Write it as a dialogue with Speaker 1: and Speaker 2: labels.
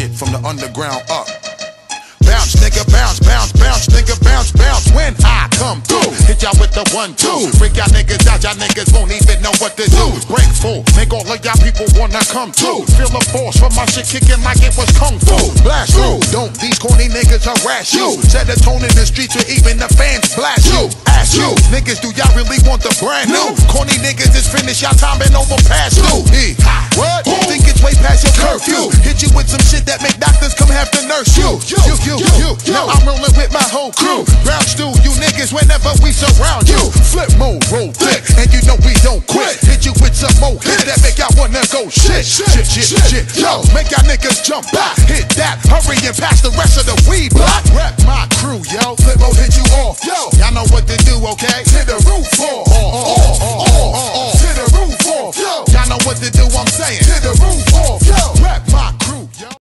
Speaker 1: shit from the underground up. Bounce, nigga, bounce, bounce, bounce, nigga, bounce, bounce. When I come through, hit y'all with the one, two. Freak y'all niggas out, y'all niggas won't even know what to do. Break full, make all of y'all people wanna come through. Feel the force from my shit kicking like it was kung fu. Blast through, don't these corny niggas harass you. Set the tone in the streets where even the fans blast you. Ask you, niggas, do y'all really want the brand new? Corny niggas is finished, y'all time been over past you. With some shit that make doctors come have to nurse you. You, you, you, you. Now I'm rolling with my whole crew. Ground stew, you niggas whenever we surround you. Flip mode, roll thick, and you know we don't quit. Hit you with some more hits that make y'all wanna go shit, shit, shit, shit. Yo, make y'all niggas jump back. Hit that, hurry and pass the rest of the weed block. Rep my crew, yo. Flip mode hit you off, yo. Y'all know what